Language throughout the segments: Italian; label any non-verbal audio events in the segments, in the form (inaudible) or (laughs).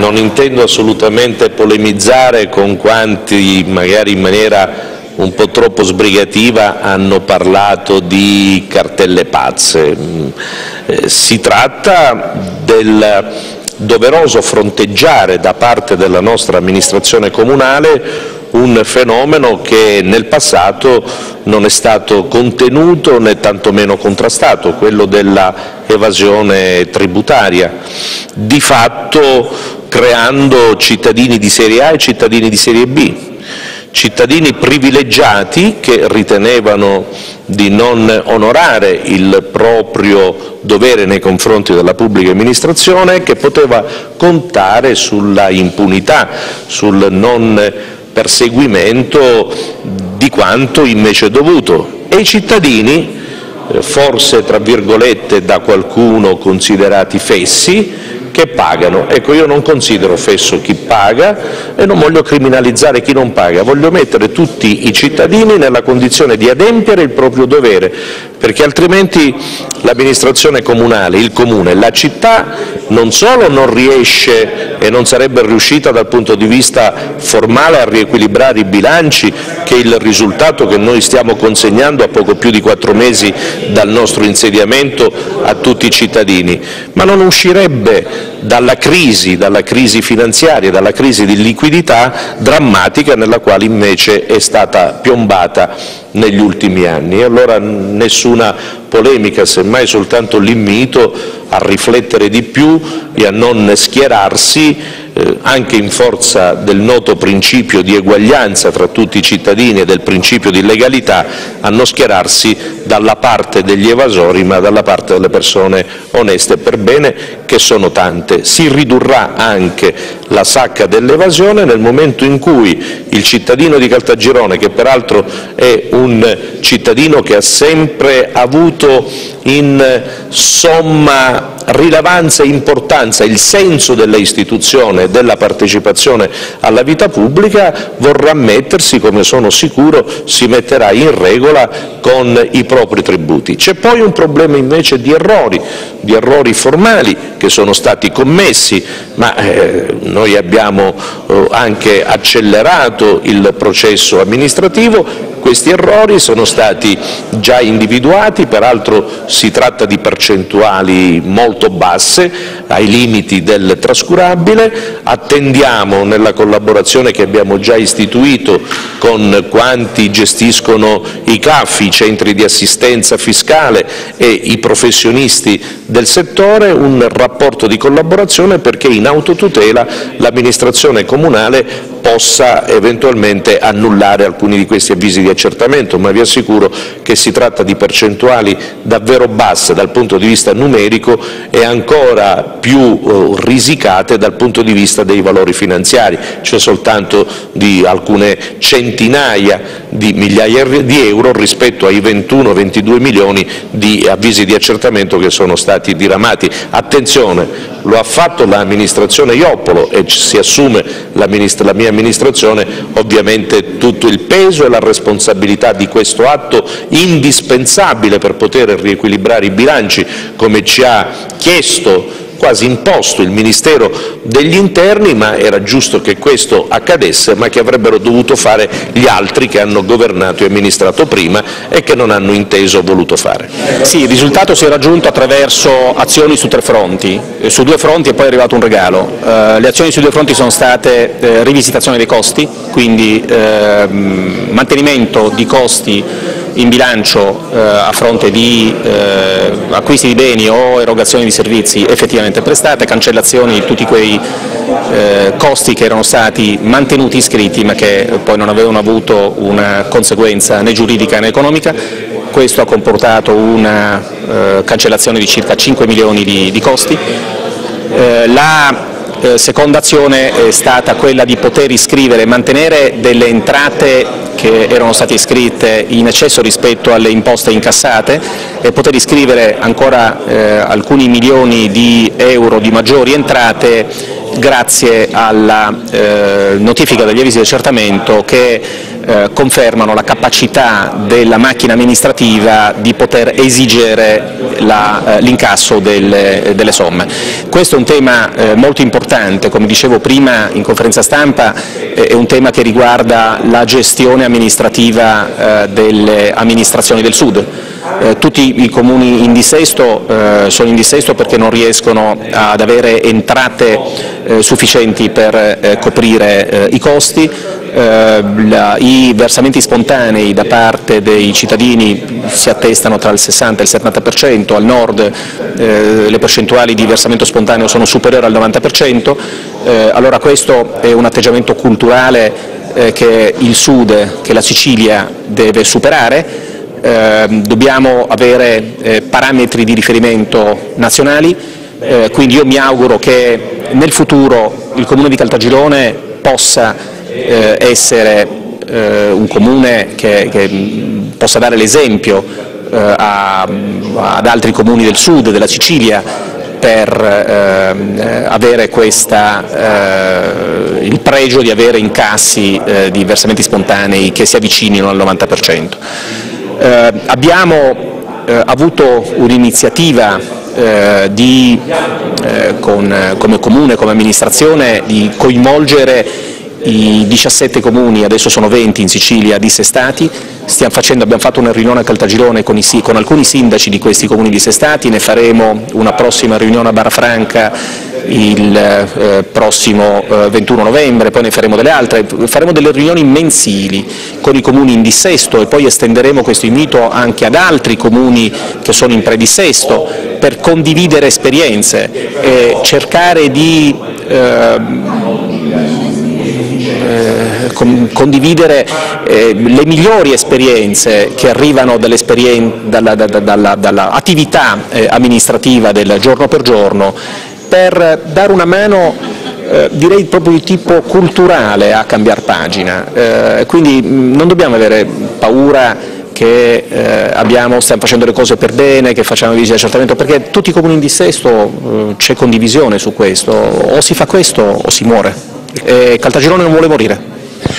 non intendo assolutamente polemizzare con quanti magari in maniera un po' troppo sbrigativa hanno parlato di cartelle pazze. Eh, si tratta del doveroso fronteggiare da parte della nostra amministrazione comunale un fenomeno che nel passato non è stato contenuto né tantomeno contrastato, quello dell'evasione tributaria, di fatto creando cittadini di serie A e cittadini di serie B, cittadini privilegiati che ritenevano di non onorare il proprio dovere nei confronti della pubblica amministrazione che poteva contare sulla impunità, sul non perseguimento di quanto invece dovuto. E i cittadini, eh, forse tra virgolette da qualcuno considerati fessi, che pagano. Ecco, io non considero fesso chi paga e non voglio criminalizzare chi non paga, voglio mettere tutti i cittadini nella condizione di adempiere il proprio dovere, perché altrimenti l'amministrazione comunale, il comune, la città non solo non riesce e non sarebbe riuscita dal punto di vista formale a riequilibrare i bilanci, che il risultato che noi stiamo consegnando a poco più di quattro mesi dal nostro insediamento a tutti i cittadini, ma non uscirebbe dalla crisi, dalla crisi finanziaria, dalla crisi di liquidità drammatica nella quale invece è stata piombata negli ultimi anni. E allora nessuna polemica, semmai soltanto l'invito a riflettere di più e a non schierarsi eh, anche in forza del noto principio di eguaglianza tra tutti i cittadini e del principio di legalità, a non schierarsi dalla parte degli evasori ma dalla parte delle persone oneste per bene, che sono tante. Si ridurrà anche la sacca dell'evasione nel momento in cui il cittadino di Caltagirone, che peraltro è un cittadino che ha sempre avuto in somma rilevanza e importanza il senso delle istituzioni e della partecipazione alla vita pubblica, vorrà mettersi, come sono sicuro, si metterà in regola con i propri tributi. C'è poi un problema invece di errori, di errori formali che sono stati commessi, ma eh, noi abbiamo eh, anche accelerato il processo amministrativo questi errori sono stati già individuati, peraltro si tratta di percentuali molto basse, ai limiti del trascurabile. Attendiamo, nella collaborazione che abbiamo già istituito con quanti gestiscono i CAF, i centri di assistenza fiscale e i professionisti del settore, un rapporto di collaborazione perché in autotutela l'amministrazione comunale possa eventualmente annullare alcuni di questi avvisi di accertamento, ma vi assicuro che si tratta di percentuali davvero basse dal punto di vista numerico e ancora più eh, risicate dal punto di vista dei valori finanziari, cioè soltanto di alcune centinaia di migliaia di euro rispetto ai 21-22 milioni di avvisi di accertamento che sono stati diramati. Attenzione, lo ha fatto l'amministrazione Ioppolo e si assume la mia amministrazione ovviamente tutto il peso e la responsabilità di questo atto indispensabile per poter riequilibrare i bilanci, come ci ha chiesto quasi imposto il Ministero degli interni, ma era giusto che questo accadesse, ma che avrebbero dovuto fare gli altri che hanno governato e amministrato prima e che non hanno inteso o voluto fare. Sì, il risultato si è raggiunto attraverso azioni su tre fronti, su due fronti è poi arrivato un regalo. Eh, le azioni su due fronti sono state eh, rivisitazione dei costi, quindi eh, mantenimento di costi in bilancio eh, a fronte di eh, acquisti di beni o erogazioni di servizi effettivamente prestate, cancellazioni di tutti quei eh, costi che erano stati mantenuti iscritti ma che poi non avevano avuto una conseguenza né giuridica né economica. Questo ha comportato una eh, cancellazione di circa 5 milioni di, di costi. Eh, la eh, seconda azione è stata quella di poter iscrivere e mantenere delle entrate che erano state iscritte in eccesso rispetto alle imposte incassate e poter iscrivere ancora eh, alcuni milioni di euro di maggiori entrate grazie alla eh, notifica degli avvisi di accertamento che eh, confermano la capacità della macchina amministrativa di poter esigere eh, l'incasso delle, delle, somme. Questo è un tema eh, molto importante, come dicevo prima in conferenza stampa, eh, è un tema che riguarda la gestione amministrativa eh, delle amministrazioni del Sud. Eh, tutti i comuni in dissesto sono in dissesto perché non riescono ad avere entrate sufficienti per coprire i costi, eh, la, i versamenti spontanei da parte dei cittadini si attestano tra il 60 e il 70%, al nord eh, le percentuali di versamento spontaneo sono superiori al 90%, eh, allora questo è un atteggiamento culturale eh, che il sud, che la Sicilia deve superare, ehm, dobbiamo avere eh, parametri di riferimento nazionali, eh, quindi io mi auguro che nel futuro il Comune di Caltagirone possa eh, essere eh, un comune che, che, possa dare l'esempio eh, ad altri comuni del sud, della Sicilia, per eh, avere questa, eh, il pregio di avere incassi eh, di versamenti spontanei che si avvicinino al 90%. Eh, abbiamo avuto un'iniziativa eh, come comune, come amministrazione, di coinvolgere i 17 comuni, adesso sono 20 in Sicilia, dissestati, facendo, abbiamo fatto una riunione a Caltagirone con, i, con, alcuni sindaci di questi comuni dissestati, ne faremo una prossima riunione a Barafranca il eh, prossimo eh, 21 novembre, poi ne faremo delle altre, faremo delle riunioni mensili con i comuni in dissesto e poi estenderemo questo invito anche ad altri comuni che sono in predissesto per condividere esperienze e cercare di eh, eh, condividere eh, le migliori esperienze che arrivano dall'attività dalla, eh, amministrativa del giorno per giorno per dare una mano eh, direi proprio di tipo culturale a cambiare pagina, eh, quindi mh, non dobbiamo avere paura che eh, abbiamo, stiamo facendo le cose per bene, che facciamo visite di accertamento, perché tutti i comuni in dissesto c'è condivisione su questo, o si fa questo o si muore. E Caltagirone non vuole morire.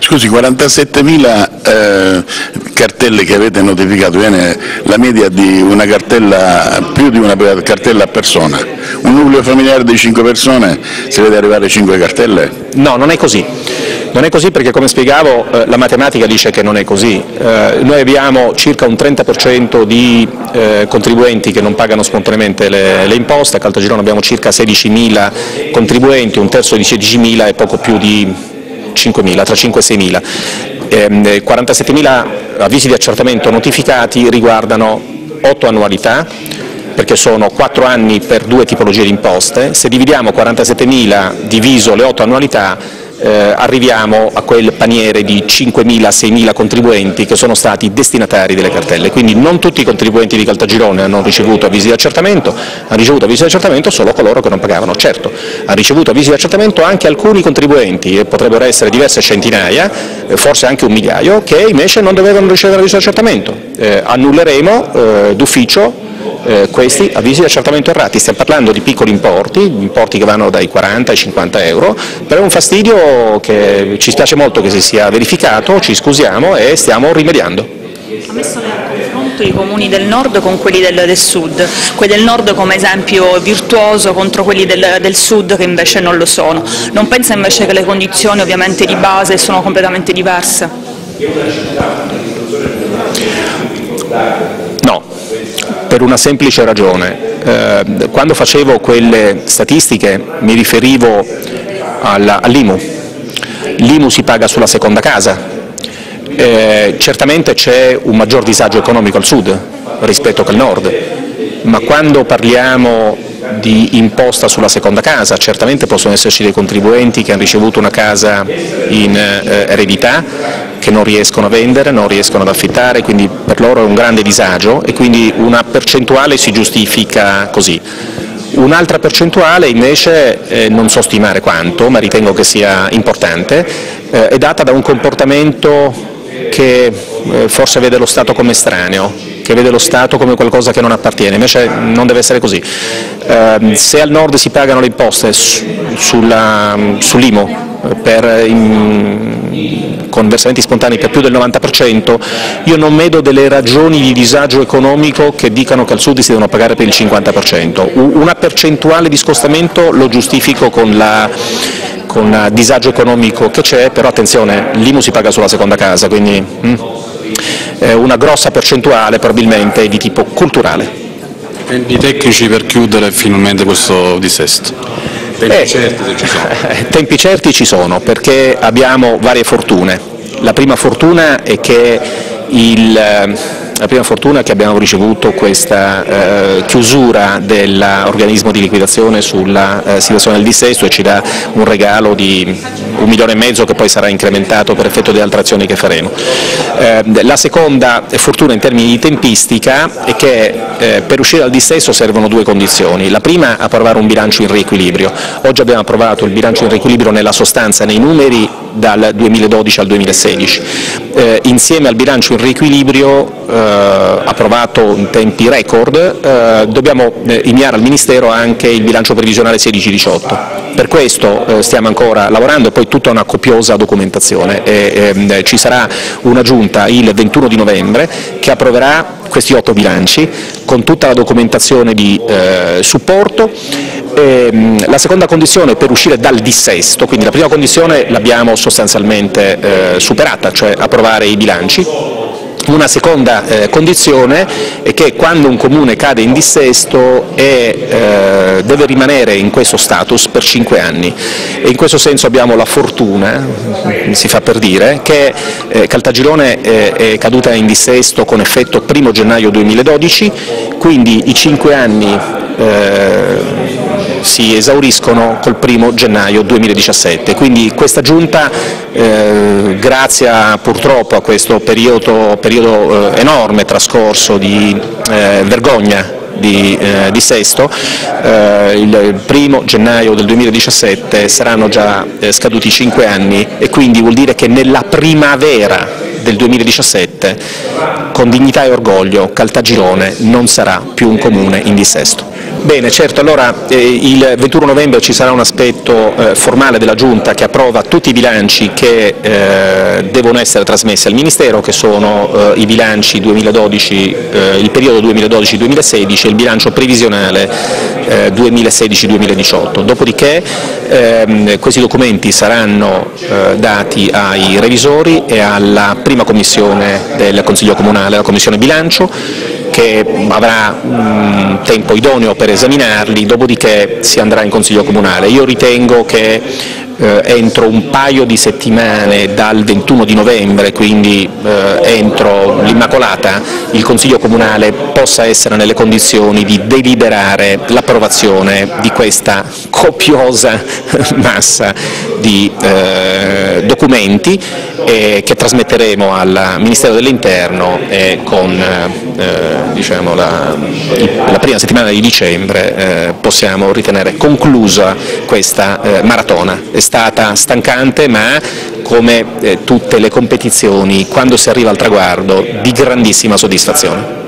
Scusi, 47.000 eh, cartelle che avete notificato, viene la media di una cartella, più di una cartella a persona. Un nucleo familiare di 5 persone si vede arrivare 5 cartelle? No, non è così. Non è così perché, come spiegavo, eh, la matematica dice che non è così. Eh, noi abbiamo circa un 30% di eh, contribuenti che non pagano spontaneamente le, le imposte, a Caltagirone abbiamo circa 16.000 contribuenti, un terzo di 16.000 e poco più di 5.000, tra 5 e 6.000. Ehm, 47.000 avvisi di accertamento notificati riguardano 8 annualità, perché sono 4 anni per due tipologie di imposte, se dividiamo 47.000 diviso le 8 annualità eh, arriviamo a quel paniere di 5.000-6.000 contribuenti che sono stati destinatari delle cartelle, quindi non tutti i contribuenti di Caltagirone hanno ricevuto avvisi di accertamento, hanno ricevuto avvisi di accertamento solo coloro che non pagavano, certo, ha ricevuto avvisi di accertamento anche alcuni contribuenti, potrebbero essere diverse centinaia, eh, forse anche un migliaio, che invece non dovevano ricevere avvisi di accertamento, eh, annulleremo eh, d'ufficio eh, questi avvisi di accertamento errati, stiamo parlando di piccoli importi, importi che vanno dai 40 ai 50 euro, però è un fastidio che ci spiace molto che si sia verificato, ci scusiamo e stiamo rimediando. Ha messo a confronto i comuni del nord con quelli del, del, sud, quelli del nord come esempio virtuoso contro quelli del, del, sud che invece non lo sono. Non pensa invece che le condizioni ovviamente di base sono completamente diverse? Per una semplice ragione. Eh, quando facevo quelle statistiche mi riferivo all'IMU. L'IMU si paga sulla seconda casa. Eh, certamente c'è un maggior disagio economico al sud rispetto che al nord, ma quando parliamo di imposta sulla seconda casa, certamente possono esserci dei contribuenti che hanno ricevuto una casa in eh, eredità, che non riescono a vendere, non riescono ad affittare, quindi per loro è un grande disagio e quindi una percentuale si giustifica così. Un'altra percentuale invece, eh, non so stimare quanto, ma ritengo che sia importante, eh, è data da un comportamento che eh, forse vede lo Stato come estraneo, che vede lo Stato come qualcosa che non appartiene, invece non deve essere così. Eh, se al nord si pagano le imposte sull'IMO per, in, con versamenti spontanei per più del 90%, io non vedo delle ragioni di disagio economico che dicano che al sud si devono pagare per il 50%. Una percentuale di scostamento lo giustifico con la con il disagio economico che c'è, però attenzione, l'IMU si paga sulla seconda casa, quindi mm, una grossa percentuale probabilmente di tipo culturale. Tempi tecnici per chiudere finalmente questo dissesto? Tempi eh, certi se ci sono? (laughs) Tempi certi ci sono perché abbiamo varie fortune. La prima fortuna è che il la prima fortuna che abbiamo ricevuto questa eh, chiusura dell'organismo di liquidazione sulla eh, situazione del dissesto e ci dà un regalo di un milione e mezzo che poi sarà incrementato per effetto delle altre azioni che faremo. Eh, la seconda fortuna in termini di tempistica è che eh, per uscire dal dissesto servono due condizioni. La prima approvare un bilancio in riequilibrio. Oggi abbiamo approvato il bilancio in riequilibrio nella sostanza, nei numeri dal 2012 al 2016. Eh, insieme al bilancio in riequilibrio eh, approvato in tempi record, dobbiamo inviare al Ministero anche il bilancio previsionale 16-18. Per questo stiamo ancora lavorando e poi tutta una copiosa documentazione. E, ehm, ci sarà una giunta il 21 di novembre che approverà questi otto bilanci con tutta la documentazione di eh, supporto. E, ehm, la seconda condizione per uscire dal dissesto, quindi la prima condizione l'abbiamo sostanzialmente eh, superata, cioè approvare i bilanci, una seconda eh, condizione è che quando un comune cade in dissesto è, eh, deve rimanere in questo status per cinque anni. E in questo senso abbiamo la fortuna, si fa per dire, che eh, Caltagirone eh, è caduta in dissesto con effetto 1 gennaio 2012, quindi i cinque anni eh, si esauriscono col primo gennaio 2017. Quindi questa Giunta, eh, grazie a, purtroppo a questo periodo, periodo eh, enorme trascorso di eh, vergogna di, eh, di Sesto, eh, il primo gennaio del 2017 saranno già eh, scaduti cinque anni e quindi vuol dire che nella primavera del 2017 con dignità e orgoglio Caltagirone non sarà più un comune in dissesto. Bene, certo, allora eh, il 21 novembre ci sarà un aspetto eh, formale della Giunta che approva tutti i bilanci che eh, devono essere trasmessi al Ministero, che sono eh, i bilanci 2012, eh, il periodo 2012-2016 e il bilancio previsionale 2016-2018. Eh, Dopodiché ehm, questi documenti saranno dati ai revisori e alla prima commissione del Consiglio Comunale, la Commissione Bilancio, che avrà un tempo idoneo per esaminarli, dopodiché si andrà in Consiglio Comunale. Io ritengo che eh, entro un paio di settimane dal 21 di novembre, quindi eh, entro l'Immacolata, il Consiglio Comunale possa essere nelle condizioni di deliberare l'approvazione di questa (laughs) copiosa massa di eh, documenti che trasmetteremo al Ministero dell'Interno e con eh, diciamo la, la, prima settimana di dicembre eh, possiamo ritenere conclusa questa eh, maratona stata stancante ma come eh, tutte le competizioni quando si arriva al traguardo di grandissima soddisfazione.